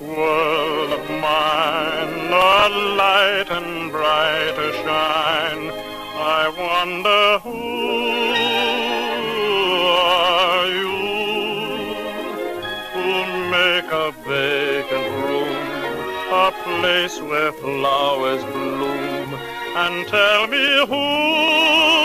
world of mine a light and brighter shine. I wonder who are you who make a vacant room a place where flowers bloom and tell me who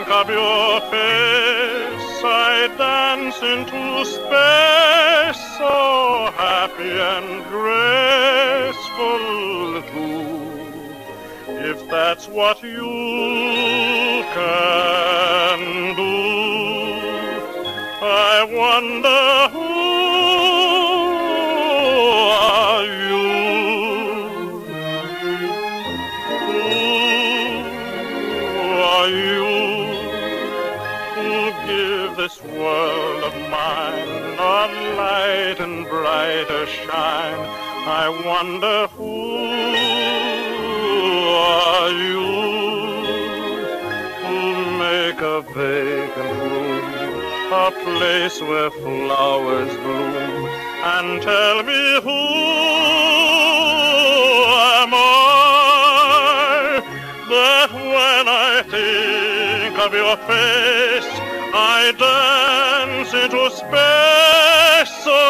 think of your face I dance into space. So happy and graceful too. If that's what you can do I wonder who This world of mine a light and brighter shine? I wonder who are you? Who make a vacant room a place where flowers bloom and tell me who am I that when I think of your face I dance into space so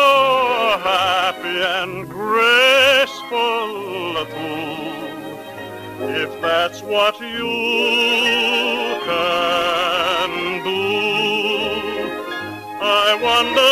happy and graceful if that's what you can do I wonder